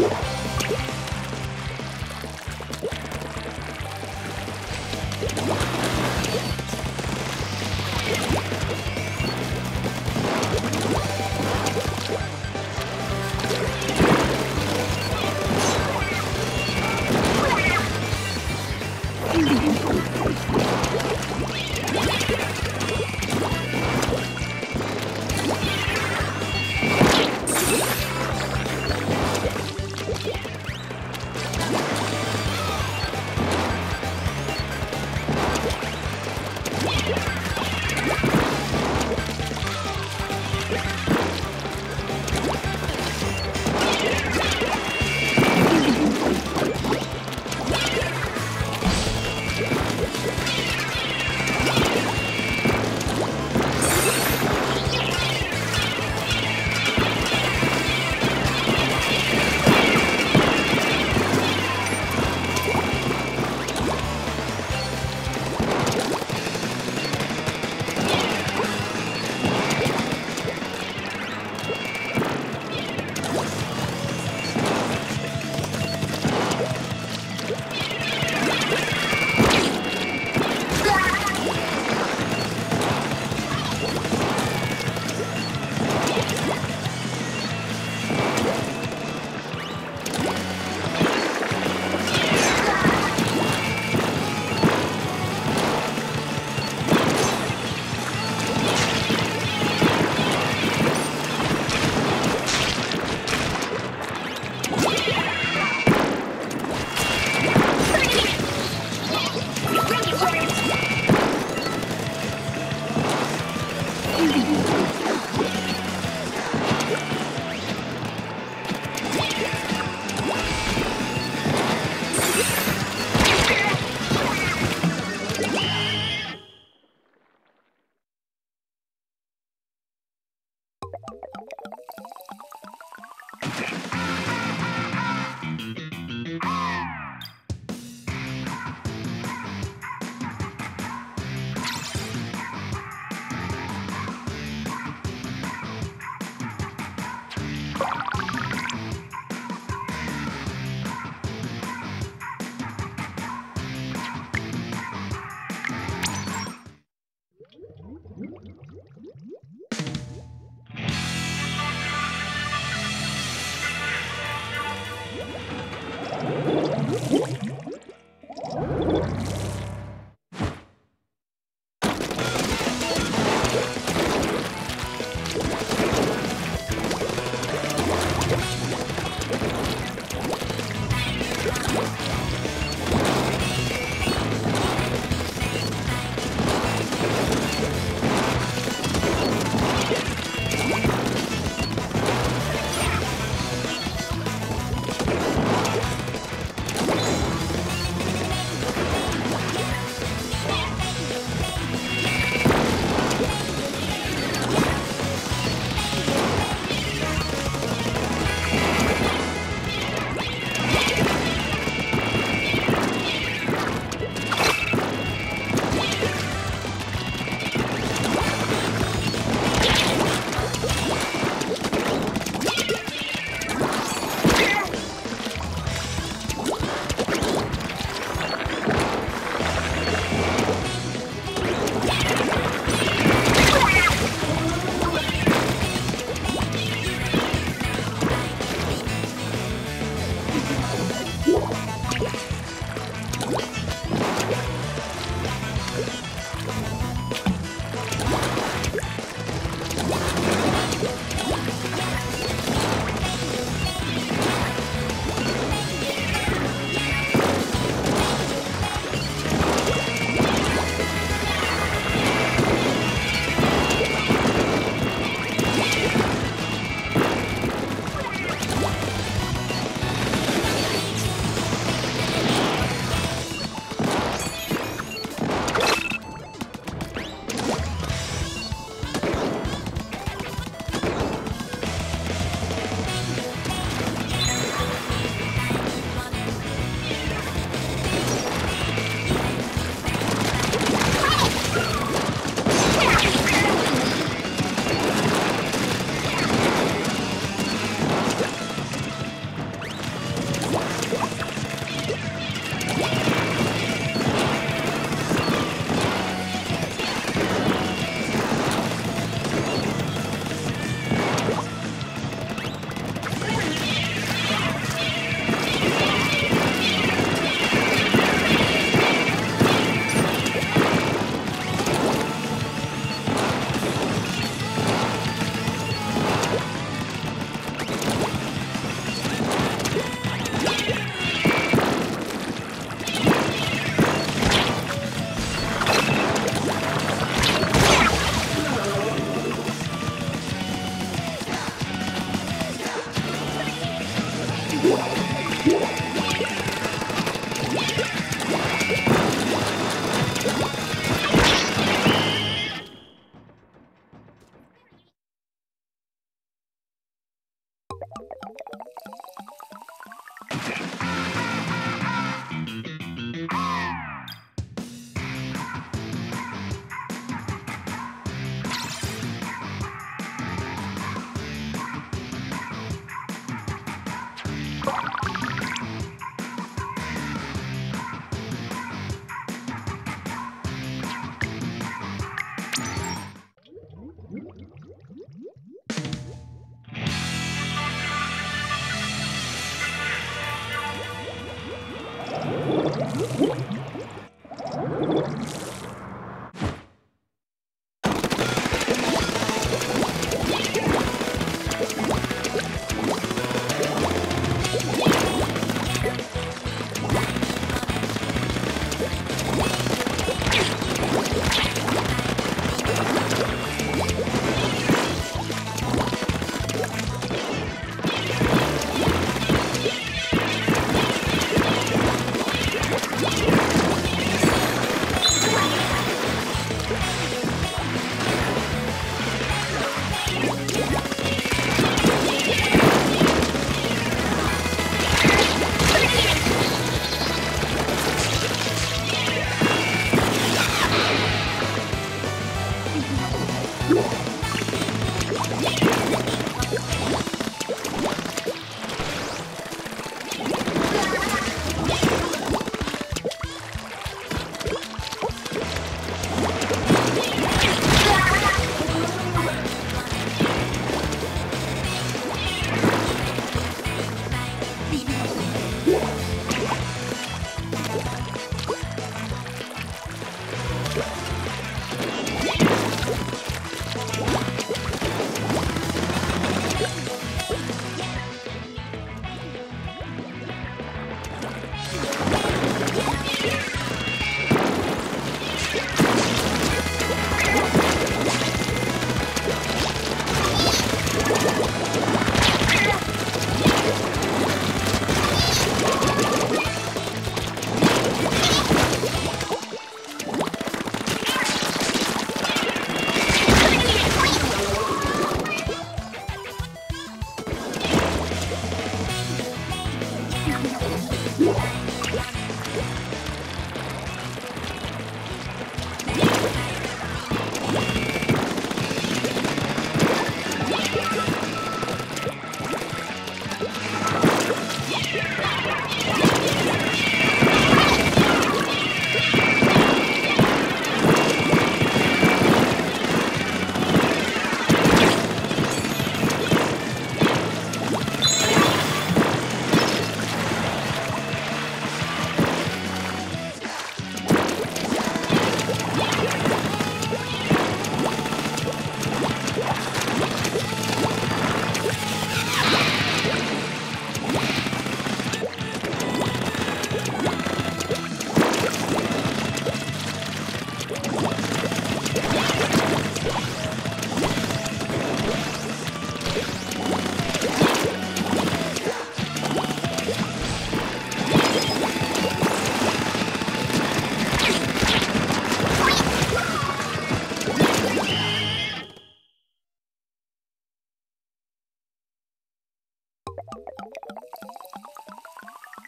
やった!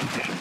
Yeah.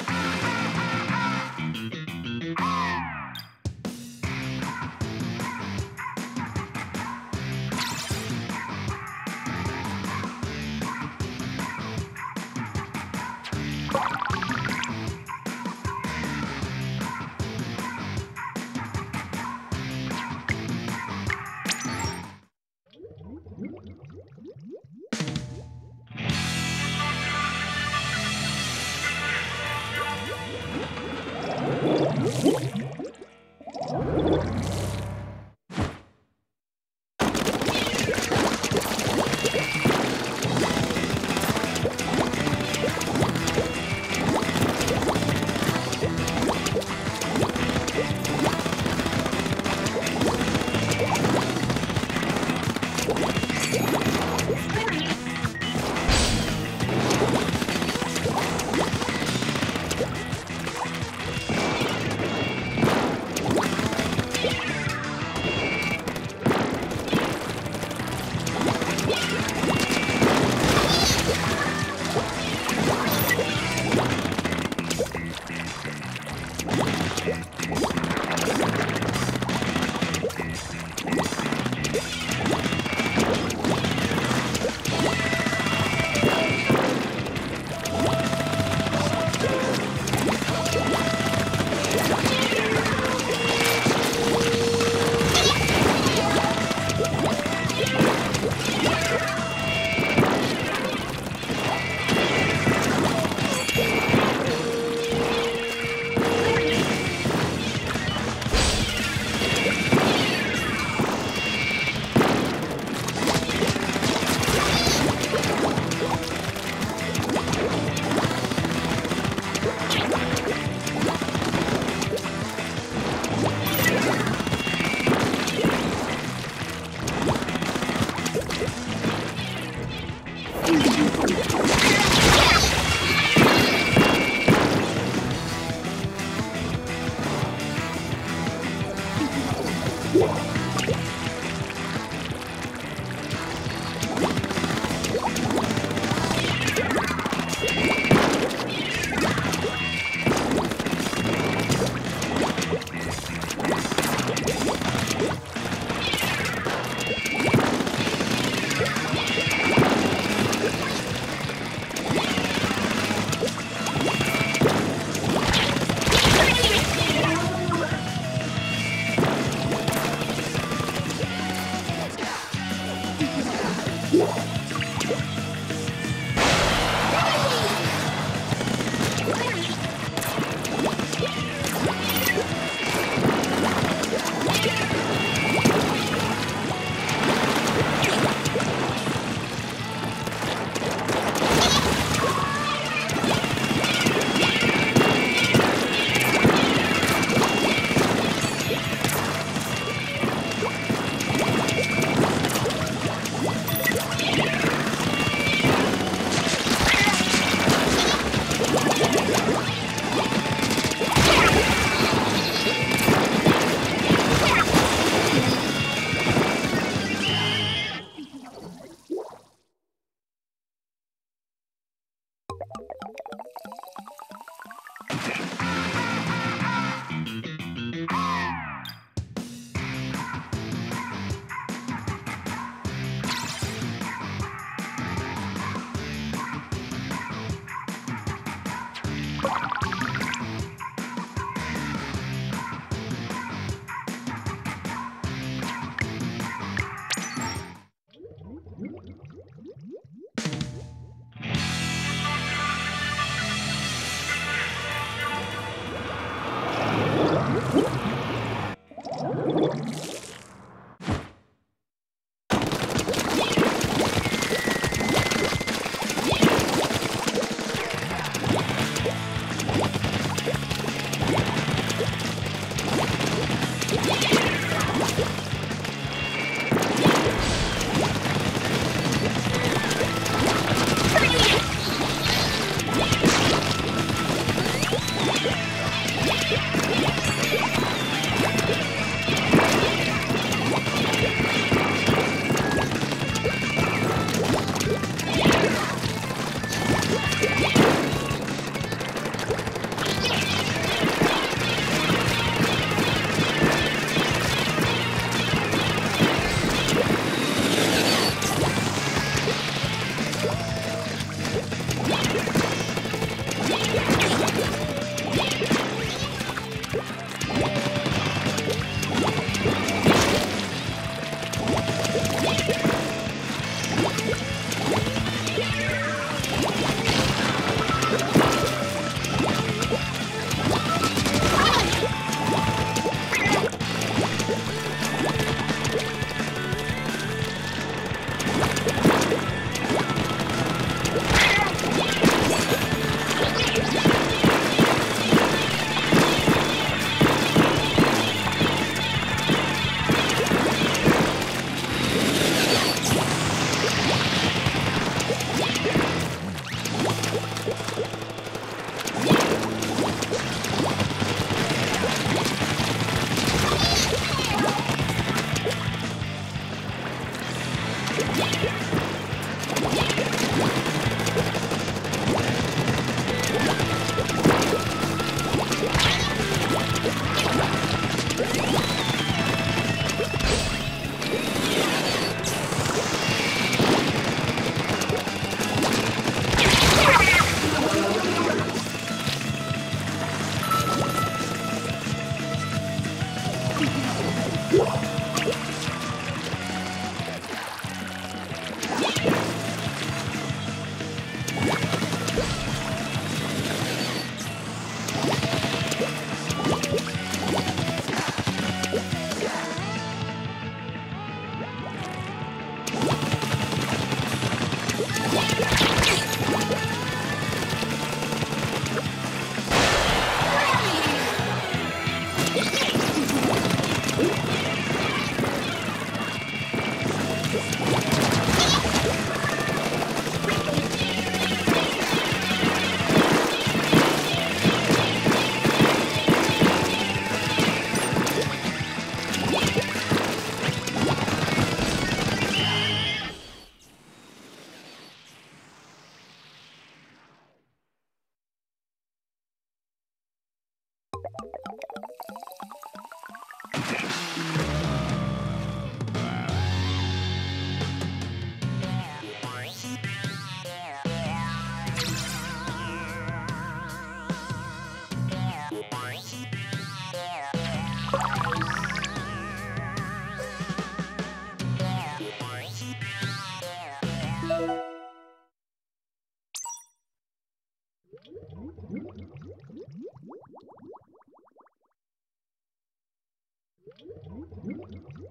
Yeah.